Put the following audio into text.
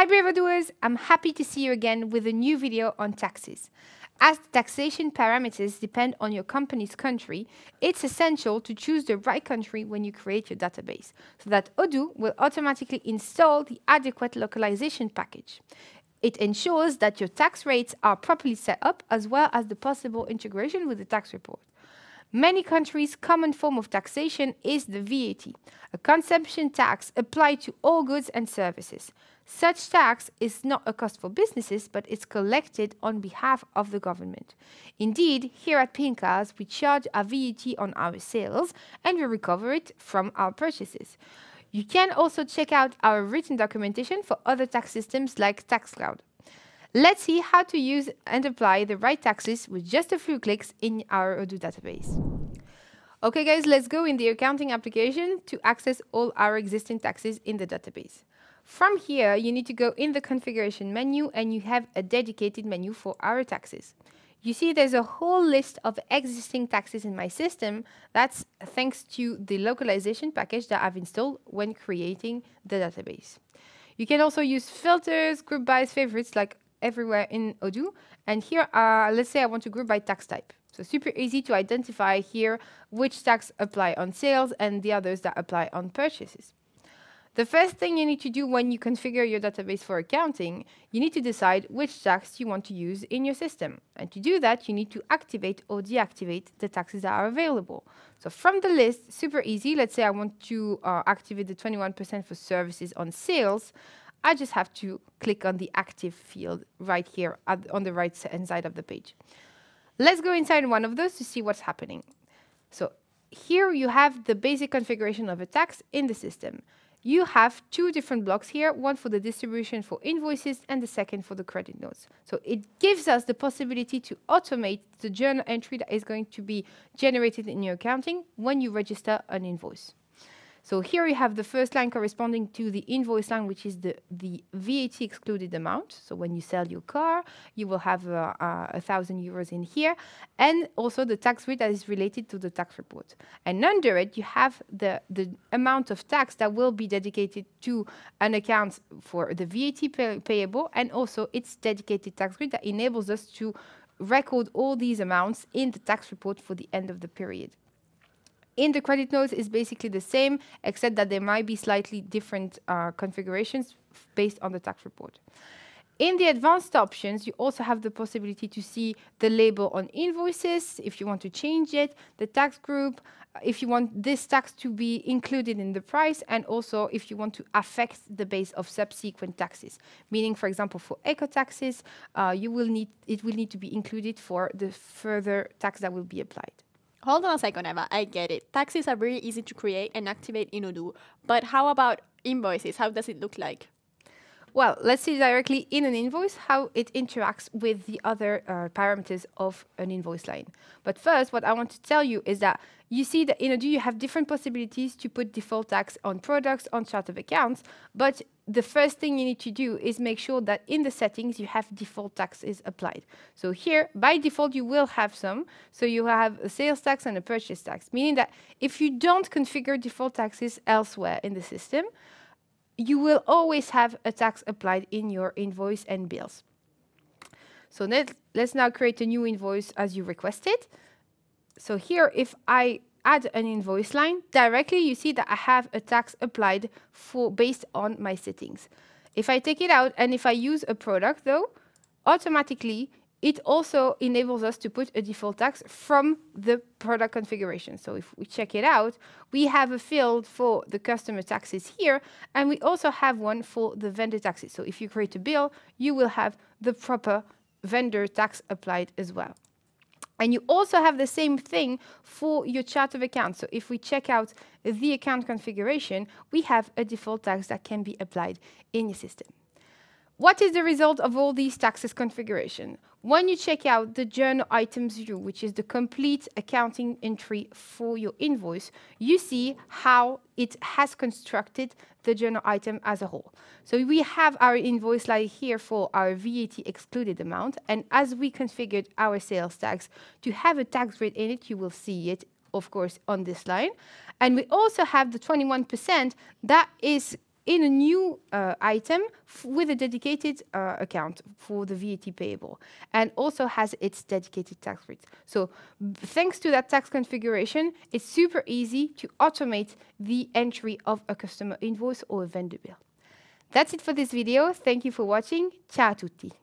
Hi Bravo doers, I'm happy to see you again with a new video on taxes. As the taxation parameters depend on your company's country, it's essential to choose the right country when you create your database, so that Odoo will automatically install the adequate localization package. It ensures that your tax rates are properly set up, as well as the possible integration with the tax report. Many countries' common form of taxation is the VAT, a consumption tax applied to all goods and services. Such tax is not a cost for businesses, but it's collected on behalf of the government. Indeed, here at Pincast, we charge a VAT on our sales and we recover it from our purchases. You can also check out our written documentation for other tax systems like TaxCloud. Let's see how to use and apply the right taxes with just a few clicks in our Odoo database. Okay guys, let's go in the accounting application to access all our existing taxes in the database. From here, you need to go in the configuration menu and you have a dedicated menu for our taxes. You see there's a whole list of existing taxes in my system. That's thanks to the localization package that I've installed when creating the database. You can also use filters, group by favorites like everywhere in Odoo. And here, uh, let's say I want to group by tax type. So super easy to identify here which tax apply on sales and the others that apply on purchases. The first thing you need to do when you configure your database for accounting, you need to decide which tax you want to use in your system. And to do that, you need to activate or deactivate the taxes that are available. So from the list, super easy. Let's say I want to uh, activate the 21% for services on sales. I just have to click on the active field right here on the right hand side of the page. Let's go inside one of those to see what's happening. So here you have the basic configuration of a tax in the system. You have two different blocks here, one for the distribution for invoices and the second for the credit notes. So it gives us the possibility to automate the journal entry that is going to be generated in your accounting when you register an invoice. So here you have the first line corresponding to the invoice line, which is the, the VAT excluded amount. So when you sell your car, you will have uh, uh, a thousand euros in here, and also the tax rate that is related to the tax report. And under it, you have the, the amount of tax that will be dedicated to an account for the VAT pay payable, and also its dedicated tax rate that enables us to record all these amounts in the tax report for the end of the period in the credit notes is basically the same, except that there might be slightly different uh, configurations based on the tax report. In the advanced options, you also have the possibility to see the label on invoices, if you want to change it, the tax group, if you want this tax to be included in the price, and also if you want to affect the base of subsequent taxes. Meaning, for example, for eco taxes, uh, you will need, it will need to be included for the further tax that will be applied. Hold on a second, Eva. I get it. Taxes are very easy to create and activate in Odoo. But how about invoices? How does it look like? Well, let's see directly in an invoice how it interacts with the other uh, parameters of an invoice line. But first, what I want to tell you is that you see that in Odoo you have different possibilities to put default tax on products, on chart of accounts, but the first thing you need to do is make sure that in the settings you have default taxes applied. So here, by default, you will have some. So you have a sales tax and a purchase tax, meaning that if you don't configure default taxes elsewhere in the system, you will always have a tax applied in your invoice and bills. So let, let's now create a new invoice as you requested. So here, if I add an invoice line, directly you see that I have a tax applied for based on my settings. If I take it out and if I use a product though, automatically it also enables us to put a default tax from the product configuration. So if we check it out, we have a field for the customer taxes here, and we also have one for the vendor taxes. So if you create a bill, you will have the proper vendor tax applied as well. And you also have the same thing for your chart of accounts. So if we check out the account configuration, we have a default tax that can be applied in your system. What is the result of all these taxes configuration? When you check out the journal items view, which is the complete accounting entry for your invoice, you see how it has constructed the journal item as a whole. So we have our invoice line here for our VAT excluded amount. And as we configured our sales tax to have a tax rate in it, you will see it, of course, on this line. And we also have the 21% that is in a new uh, item with a dedicated uh, account for the VAT payable and also has its dedicated tax rate. So thanks to that tax configuration, it's super easy to automate the entry of a customer invoice or a vendor bill. That's it for this video. Thank you for watching. Ciao a tutti.